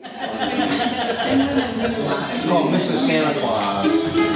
It's called Mrs. Santa Claus.